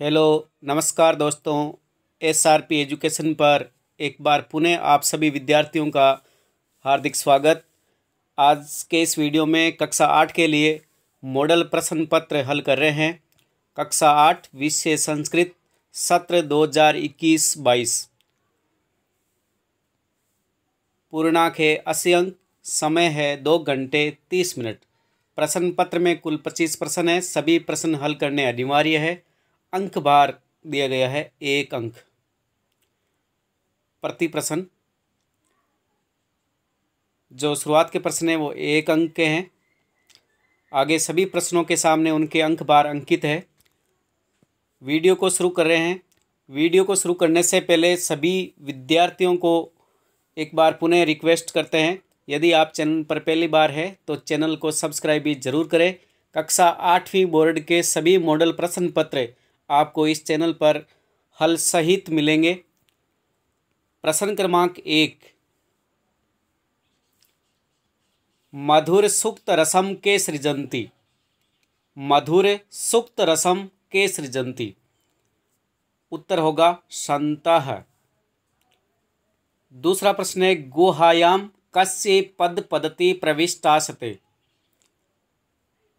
Hello, नमस्कार दोस्तों। S R P education पर एक बार पुनः आप सभी विद्यार्थियों का हार्दिक स्वागत। आज के इस वीडियो में कक्षा आठ के लिए मॉडल प्रश्न पत्र हल कर रहे हैं। कक्षा आठ, विषय संस्कृत, सत्र दो हज़ार इक्कीस बाईस। पूर्णांक है अस्सी अंक, समय है दो घंटे तीस मिनट। प्रश्न पत्र में कुल पच्चीस प्रश्न है। सभी प्रश्न हल करने अनिवार्य है। अंक बार दिया गया है, एक अंक। प्रति प्रश्न। जो शुरुआत के प्रश्न हैं, वो एक अंक के हैं। आगे सभी प्रश्नों के सामने उनके अंक बार अंकित है। वीडियो को शुरू कर रहे हैं। वीडियो को शुरू करने से पहले सभी विद्यार्थियों को एक बार पुनः रिक्वेस्ट करते हैं। यदि आप चैनल पर पहली बार है तो चैनल को सब्सक्राइब भी ज़रूर करें। कक्षा आठवीं बोर्ड के सभी मॉडल प्रश्न पत्र आपको इस चैनल पर हल सहित मिलेंगे। प्रश्न क्रमांक एक, मधुर सुक्त रसम के सृजंती। मधुर सुक्त रसम के सृजंती। उत्तर होगा संत। दूसरा प्रश्न है, गुहायाम कस्य पद पदति प्रविष्टासते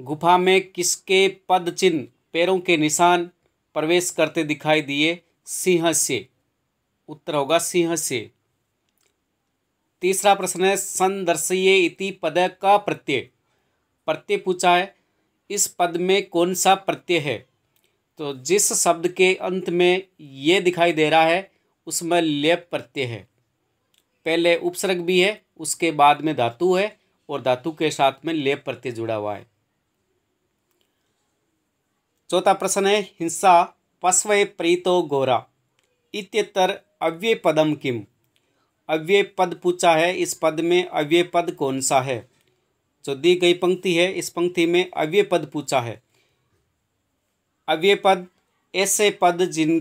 गुफा में किसके पद चिन्ह, पैरों के निशान प्रवेश करते दिखाई दिए सिंह से उत्तर होगा सिंह से तीसरा प्रश्न है, संदर्शय इति पद का प्रत्यय। प्रत्यय पूछा है, इस पद में कौन सा प्रत्यय है? तो जिस शब्द के अंत में ये दिखाई दे रहा है, उसमें लेप प्रत्यय है। पहले उपसर्ग भी है, उसके बाद में धातु है, और धातु के साथ में लेप प्रत्यय जुड़ा हुआ है। चौथा प्रश्न है, हिंसा पश्वे प्रीतो गोरा। इत्यतर अव्यय पदम किम? अव्यय पद पूछा है, इस पद में अव्यय पद कौन सा है? जो दी गई पंक्ति है, इस पंक्ति में अव्यय पद पूछा है। अव्यय पद ऐसे पद जिन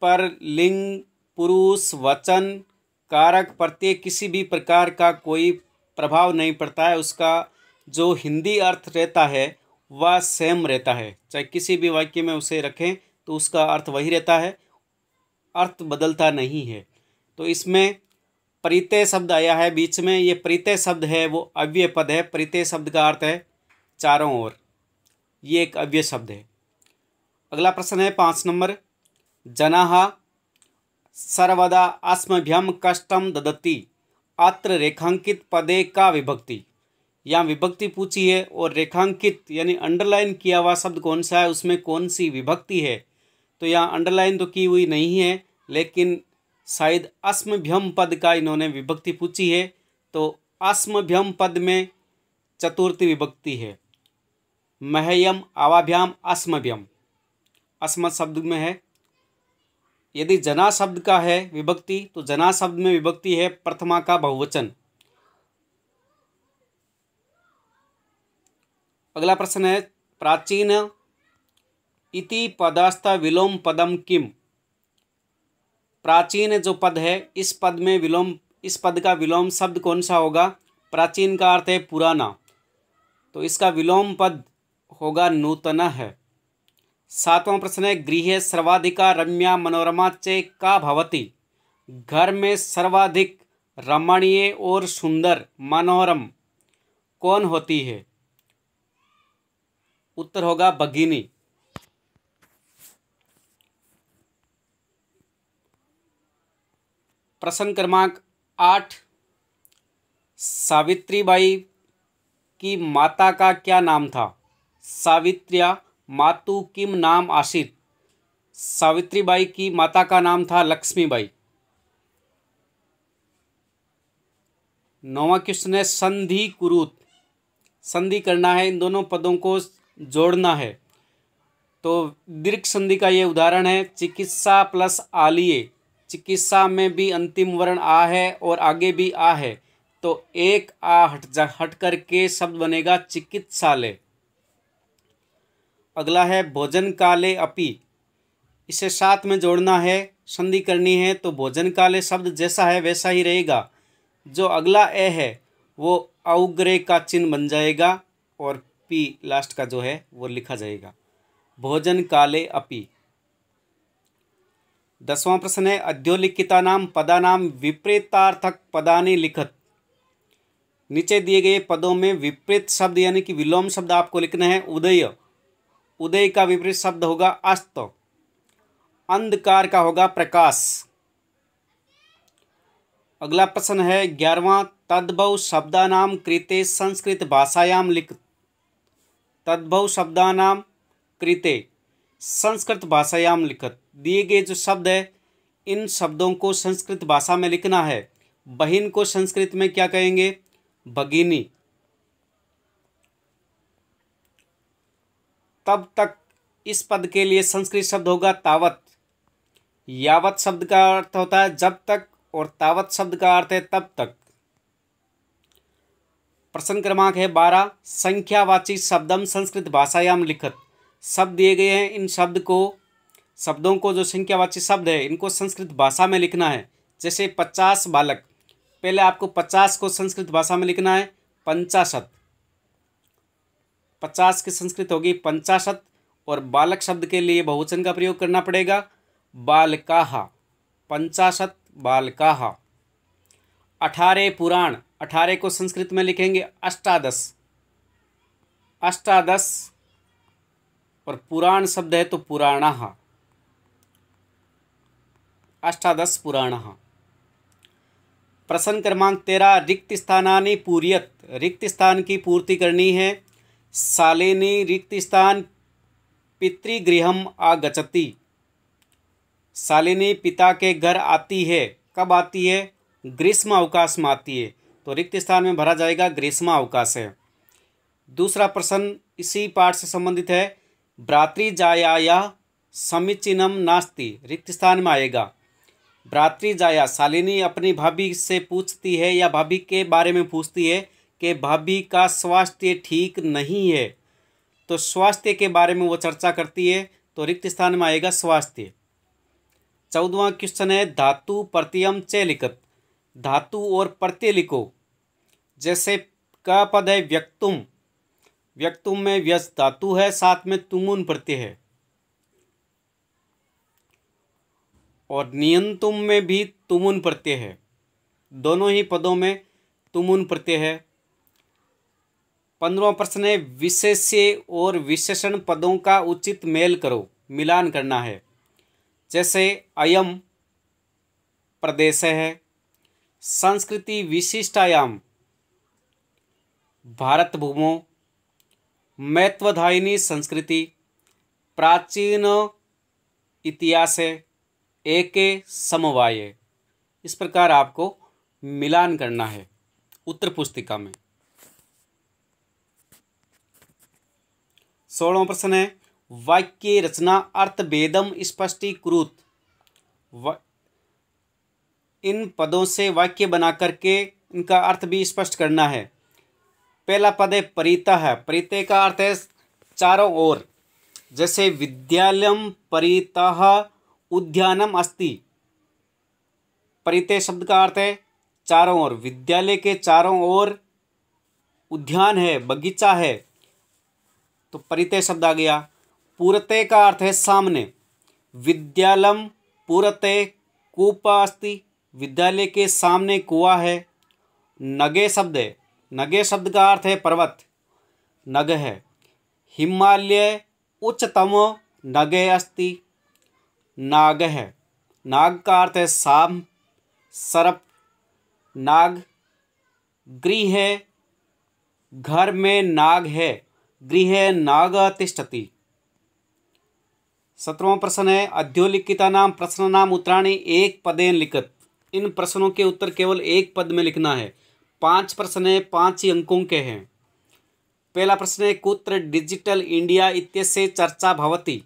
पर लिंग, पुरुष, वचन, कारक, प्रत्येक किसी भी प्रकार का कोई प्रभाव नहीं पड़ता है, उसका जो हिंदी अर्थ रहता है वह सेम रहता है। चाहे किसी भी वाक्य में उसे रखें तो उसका अर्थ वही रहता है। अर्थ बदलता नहीं है। तो इसमें परितय शब्द आया है बीच में। ये परितय शब्द है, वो अव्यय पद है। परितय शब्द का अर्थ है चारों ओर। ये एक अव्यय शब्द है। अगला प्रश्न है पाँच नंबर। जनाहा सर्वदा अस्मभ्यम कष्टम ददती, अत्र रेखांकित पदे का विभक्ति। यहाँ विभक्ति पूछी है और रेखांकित यानी अंडरलाइन किया हुआ शब्द कौन सा है, उसमें कौन सी विभक्ति है? तो यहाँ अंडरलाइन तो की हुई नहीं है, लेकिन शायद अस्मभ्यम पद का इन्होंने विभक्ति पूछी है तो अस्मभ्यम पद में चतुर्थी विभक्ति है। महयम आवाभ्याम अस्मभ्यम। अस्मत शब्द में है। यदि जना शब्द का है विभक्ति तो जना शब्द में विभक्ति है प्रथमा का बहुवचन। अगला प्रश्न है, प्राचीन इति पदस्थ विलोम पदम किम? प्राचीन जो पद है, इस पद में विलोम, इस पद का विलोम शब्द कौन सा होगा? प्राचीन का अर्थ है पुराना। तो इसका विलोम पद होगा नूतन है। सातवां प्रश्न है, गृह सर्वाधिका रम्या मनोरमा चे का भवती? घर में सर्वाधिक रमणीय और सुंदर मनोरम कौन होती है? उत्तर होगा भगिनी प्रश्न क्रमांक आठ, सावित्रीबाई की माता का क्या नाम था? सावित्रिया, मातु किम नाम आशित सावित्रीबाई की माता का नाम था लक्ष्मीबाई। नौवा क्वेश्चन है, संधि कुरुत संधि करना है इन दोनों पदों को जोड़ना है। तो दीर्घ संधि का ये उदाहरण है, चिकित्सा प्लस आलिए। चिकित्सा में भी अंतिम वर्ण आ है और आगे भी आ है। तो एक आ हट जा, हट करके शब्द बनेगा चिकित्सालय। अगला है भोजन काले अपी। इसे साथ में जोड़ना है, संधि करनी है तो भोजन काले शब्द जैसा है वैसा ही रहेगा। जो अगला ए है, वो अवग्रह का चिन्ह बन जाएगा और पी लास्ट का जो है, वो लिखा जाएगा। भोजन काले अपी। दसवां प्रश्न है अध्योलिखिता नाम पदा नाम विपरीतार्थक पदानी लिखत। नीचे दिए गए पदों में विपरीत शब्द यानी कि विलोम शब्द आपको लिखना है, उदय। उदय का विपरीत शब्द होगा अस्त। अंधकार का होगा प्रकाश। अगला प्रश्न है, ग्यारहवा, तद्भव शब्दानाम कृते संस्कृत भाषायाम लिख तद्भव शब्दानाम कृते संस्कृत भाषायाम लिखत। दिए गए जो शब्द है, इन शब्दों को संस्कृत भाषा में लिखना है। बहिन को संस्कृत में क्या कहेंगे? भगिनी। तब तक इस पद के लिए संस्कृत शब्द होगा तावत। यावत शब्द का अर्थ होता है जब तक, और तावत शब्द का अर्थ है तब तक। प्रश्न क्रमांक है बारह, संख्यावाची शब्दम संस्कृत भाषायाम लिखत। शब्द दिए गए हैं, इन शब्द को, शब्दों को जो संख्यावाची शब्द है, इनको संस्कृत भाषा में लिखना है। जैसे पचास बालक। पहले आपको पचास को संस्कृत भाषा में लिखना है, पंचाशत। पचास की संस्कृत होगी पंचाशत, और बालक शब्द के लिए बहुवचन का प्रयोग करना पड़ेगा, बालकाहा। पंचाशत बालकाहा। अठारह पुराण, अठारह को संस्कृत में लिखेंगे अष्टादश। अष्टादश और पुराण शब्द है तो पुराण। अष्टादश पुराण। प्रश्न क्रमांक तेरह, रिक्त स्थानानि पूरियत। रिक्त स्थान की पूर्ति करनी है। सालिनी रिक्त स्थान पितृगृहम आगचती शालिनी पिता के घर आती है। कब आती है? ग्रीष्म अवकाश में आती है। तो रिक्त स्थान में भरा जाएगा, ग्रीष्म अवकाश है। दूसरा प्रश्न इसी पाठ से संबंधित है। भ्रातृ जाया समीचीनम नास्ति, रिक्त स्थान में आएगा। भ्रातृ जाया, शालिनी अपनी भाभी से पूछती है या भाभी के बारे में पूछती है कि भाभी का स्वास्थ्य ठीक नहीं है तो स्वास्थ्य के बारे में वो चर्चा करती है तो रिक्त स्थान में आएगा स्वास्थ्य। चौदवा क्वेश्चन है, धातु प्रत्ययम च लिखत धातु और प्रत्यय लिखो। जैसे का पद है व्यक्तुम। व्यक्तुम में व्यस्त धातु है, साथ में तुमुन प्रत्यय है। और नियंतुम में भी तुमुन प्रत्यय है। दोनों ही पदों में तुमुन प्रत्यय है। पंद्रवा प्रश्न है, विशेष्य और विशेषण पदों का उचित मेल करो, मिलान करना है। जैसे अयम प्रदेश है संस्कृति विशिष्टायाम। भारत भूमो, महत्वधायिनी संस्कृति, प्राचीन इतिहास है, एक समवाय। इस प्रकार आपको मिलान करना है उत्तर पुस्तिका में। सोलवा प्रश्न है, वाक्य रचना अर्थ भेदम स्पष्टीकृत। इन पदों से वाक्य बना करके इनका अर्थ भी स्पष्ट करना है। पहला पद है परिता है। परिते का अर्थ है चारों ओर। जैसे विद्यालयम परिता उद्यानम अस्ति। परिते शब्द का अर्थ है चारों ओर। विद्यालय के चारों ओर उद्यान है, बगीचा है। तो परिते शब्द आ गया। पूरते का अर्थ है सामने। विद्यालम पूरते कूपा अस्ति विद्यालय के सामने कुआ है। नगे शब्द है। नगे शब्द का अर्थ है पर्वत। नग है। हिमालय उच्चतम नगे अस्ति। नाग है। नाग का अर्थ है साम, सरप। नाग गृह है। घर में नाग है। गृह नाग तिष्ठति। सत्रवा प्रश्न है। अध्योलिखिता नाम प्रश्न नाम उत्तराणी एक पदेन लिखत। इन प्रश्नों के उत्तर केवल एक पद में लिखना है। पाँच प्रश्न है, पाँच ही अंकों के हैं। पहला प्रश्न है, कुत्र डिजिटल इंडिया इत्यस्य चर्चा भवती?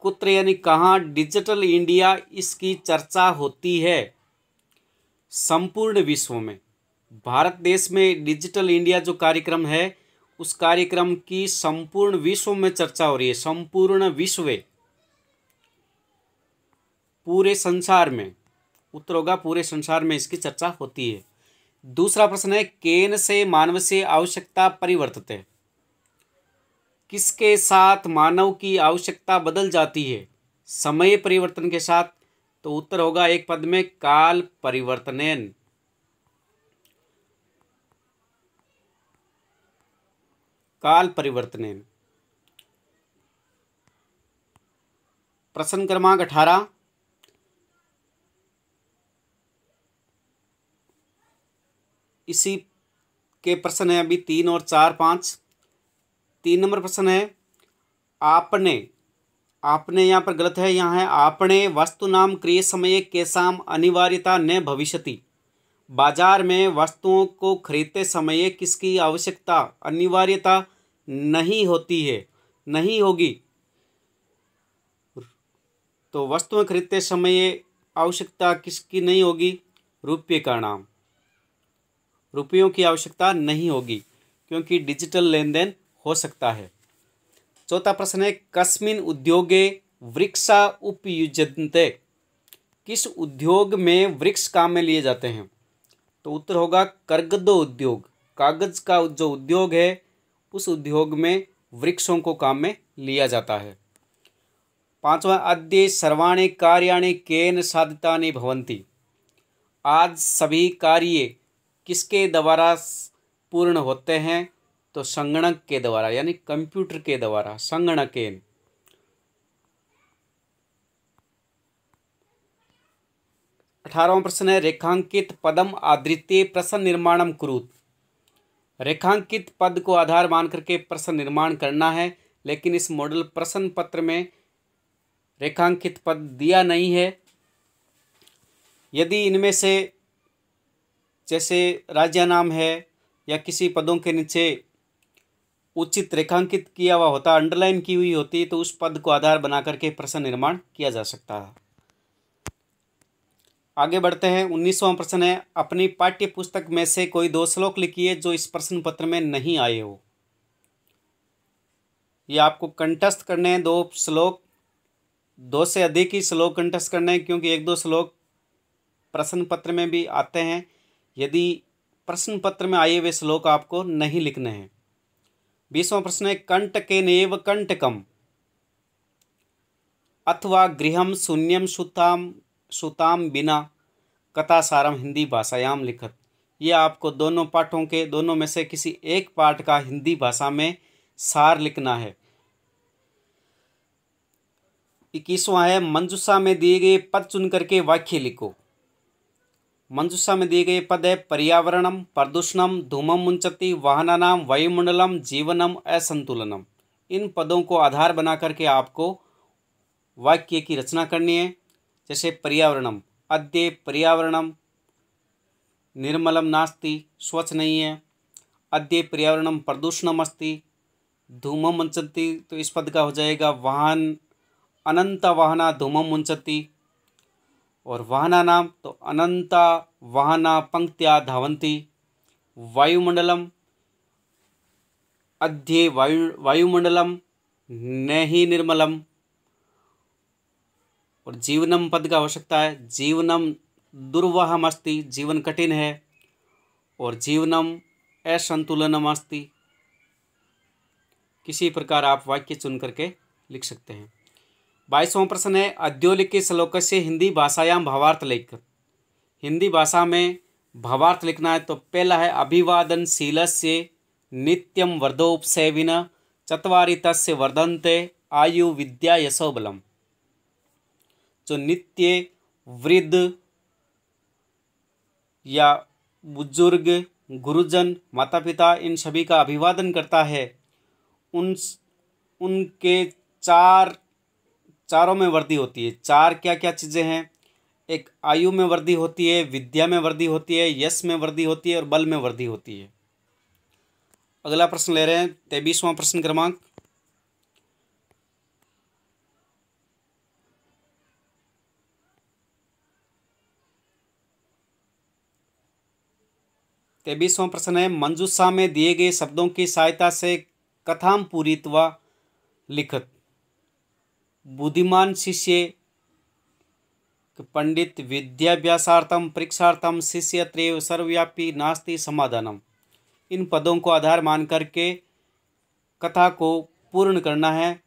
कुत्र यानी कहाँ डिजिटल इंडिया इसकी चर्चा होती है? संपूर्ण विश्व में। भारत देश में डिजिटल इंडिया जो कार्यक्रम है, उस कार्यक्रम की संपूर्ण विश्व में चर्चा हो रही है, संपूर्ण विश्व पूरे संसार में। उत्तर होगा पूरे संसार में इसकी चर्चा होती है। दूसरा प्रश्न है, केन से मानव से आवश्यकता परिवर्तित? है किसके साथ मानव की आवश्यकता बदल जाती है? समय परिवर्तन के साथ तो उत्तर होगा एक पद में, काल परिवर्तनेन। काल परिवर्तनेन। प्रश्न क्रमांक अठारह इसी के प्रश्न है अभी तीन और चार पाँच। तीन नंबर प्रश्न है, आपने आपने यहाँ पर गलत है, यहाँ है, आपने वस्तु नाम क्रिय समय के साम अनिवार्यता न भविष्यति। बाज़ार में वस्तुओं को खरीदते समय किसकी आवश्यकता, अनिवार्यता नहीं होती है, नहीं होगी। तो वस्तुएँ खरीदते समय आवश्यकता किसकी नहीं होगी? रुपये का नाम। रुपयों की आवश्यकता नहीं होगी, क्योंकि डिजिटल लेन देन हो सकता है। चौथा प्रश्न है, कस्मिन उद्योगे वृक्षा उपयुजते किस उद्योग में वृक्ष काम में लिए जाते हैं? तो उत्तर होगा, करगदो उद्योग। कागज़ का जो उद्योग है, उस उद्योग में वृक्षों को काम में लिया जाता है। पांचवा, अद्य सर्वाणी कार्याणि केन साधिता भवंती आज सभी कार्य किसके द्वारा पूर्ण होते हैं? तो संगणक के द्वारा, यानी कंप्यूटर के द्वारा संगणकेन अठारहवा प्रश्न है, रेखांकित पदम आदृत्य प्रश्न निर्माणम कुरुत रेखांकित पद को आधार मान करके प्रश्न निर्माण करना है, लेकिन इस मॉडल प्रश्न पत्र में रेखांकित पद दिया नहीं है। यदि इनमें से जैसे राज्य नाम है या किसी पदों के नीचे उचित रेखांकित किया हुआ होता अंडरलाइन की हुई होती तो उस पद को आधार बना करके प्रश्न निर्माण किया जा सकता है। आगे बढ़ते हैं, उन्नीसवां प्रश्न है, अपनी पाठ्य पुस्तक में से कोई दो श्लोक लिखिए जो इस प्रश्न पत्र में नहीं आए हो। ये आपको कंटस्थ करने हैं, दो श्लोक, दो से अधिक ही श्लोक कंटस्थ करने हैं, क्योंकि एक दो श्लोक प्रश्न पत्र में भी आते हैं। यदि प्रश्न पत्र में आए हुए श्लोक आपको नहीं लिखने हैं। बीसवा प्रश्न है कंटके नेव कंटकम। अथवा गृहम शून्यम सुताम सुताम बिना कथासारम हिंदी भाषायाम लिखत। ये आपको दोनों पाठों के, दोनों में से किसी एक पाठ का हिंदी भाषा में सार लिखना है। इक्कीसवां है, मंजुषा में दिए गए पद चुन करके वाक्य लिखो। मंजुषा में दिए गए पद है पर्यावरणम प्रदूषणम धूमम मुंचती वाहनानाम वायुमंडलम जीवनम असंतुलनम इन पदों को आधार बना करके आपको वाक्य की रचना करनी है जैसे पर्यावरणम अद्य पर्यावरणम निर्मलम नास्ति स्वच्छ नहीं है अद्य पर्यावरणम प्रदूषणम अस्ति धूमम मुंचती तो इस पद का हो जाएगा वाहन अनंत वाहना धूमम मुंचती और वाहना नाम तो अनंता वाहना पंक्त्या धावंती। वायुमंडलम, अध्ये वायु, वायुमंडलम न ही निर्मलम। और जीवनम पद का आवश्यकता है, जीवनम दुर्वाहम अस्ति, जीवन कठिन है। और जीवनम असंतुलनम अस्ति। किसी प्रकार आप वाक्य चुन करके लिख सकते हैं। बाईसवां प्रश्न है अद्योलिके श्लोक से हिंदी भाषायाम भावार्थ लिख। हिंदी भाषा में भावार्थ लिखना है तो पहला है अभिवादनशील से नित्यम वर्धोपसेविन चतवारी तस्य वर्धनते, आयु विद्या यशो बलम। जो नित्य, वृद्ध या बुज़ुर्ग, गुरुजन माता पिता इन सभी का अभिवादन करता है, उन, उनके चार चारों में वृद्धि होती है। चार क्या क्या चीज़ें हैं? एक आयु में वृद्धि होती है, विद्या में वृद्धि होती है, यश में वृद्धि होती है और बल में वृद्धि होती है। अगला प्रश्न ले रहे हैं, तेईसवां प्रश्न क्रमांक। तेईसवां प्रश्न है मंजूषा में दिए गए शब्दों की सहायता से कथाम पूरीत्वा लिखत। बुद्धिमान शिष्य पंडित विद्याभ्यासार्थम परीक्षार्थम शिष्य त्रेव सर्वव्यापी नास्ति समाधानम। इन पदों को आधार मान करके कथा को पूर्ण करना है।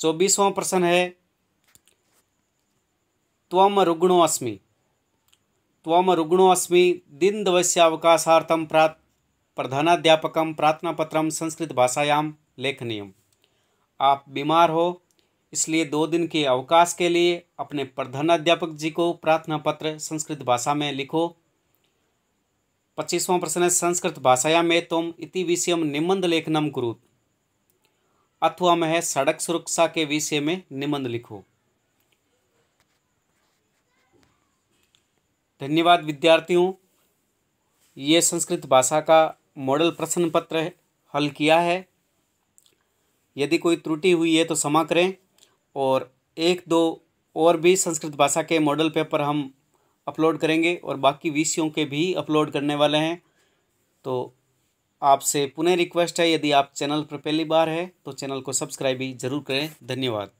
चौबीसवां प्रश्न है त्वम रुग्णो अस्मि त्वम रुग्णो अस्मि दिन दिनद्वयस्यावकाशार्थं प्रात्, प्रधानाध्यापकं, प्रार्थनापत्रं संस्कृत भाषायां लेखनीय आप बीमार हो इसलिए दो दिन के अवकाश के लिए अपने प्रधानाध्यापक जी को प्रार्थना पत्र, संस्कृत भाषा में लिखो। पच्चीसवां प्रश्न है, संस्कृत भाषाया में तुम इति विषय निबंध लेखनम कुरुत अथवा में है, सड़क सुरक्षा के विषय में निबंध लिखो। धन्यवाद विद्यार्थियों। ये संस्कृत भाषा का मॉडल प्रश्न पत्र हल किया है। यदि कोई त्रुटि हुई है तो क्षमा करें। और एक दो और भी संस्कृत भाषा के मॉडल पेपर हम अपलोड करेंगे और बाकी विषयों के भी अपलोड करने वाले हैं। तो आपसे पुनः रिक्वेस्ट है, यदि आप चैनल पर पहली बार है तो चैनल को सब्सक्राइब भी ज़रूर करें। धन्यवाद।